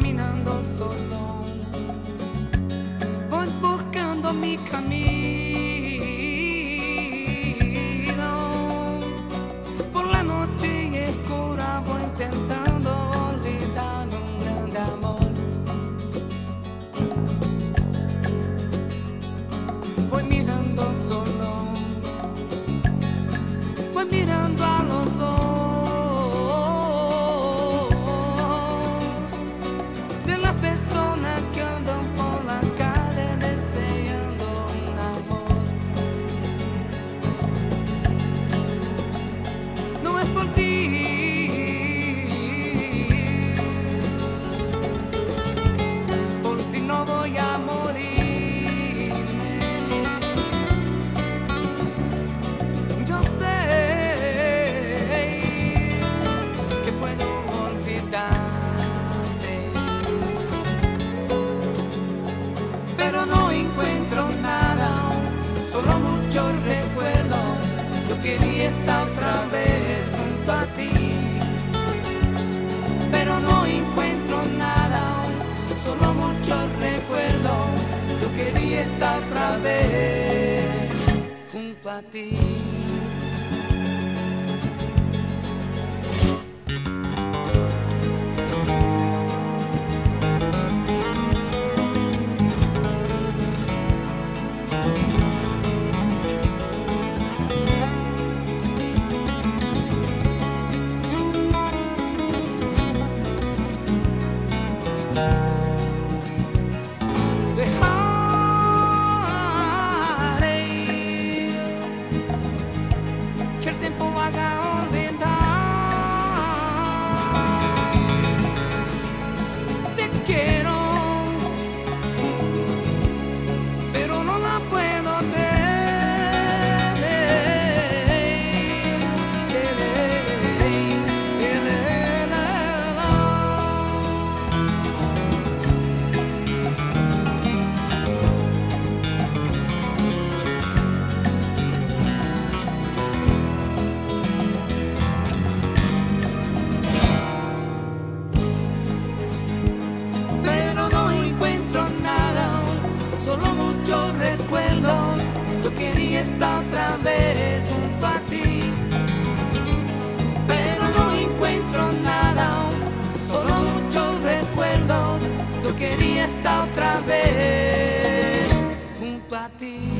caminando solo, voy buscando mi camino. Por la noche oscura voy intentando olvidar un grande amor. Voy pero no encuentro nada, solo muchos recuerdos. Yo quería estar otra vez junto a ti, pero no encuentro nada, solo muchos recuerdos. Yo quería estar otra vez junto a ti. Quería estar otra vez junto a ti.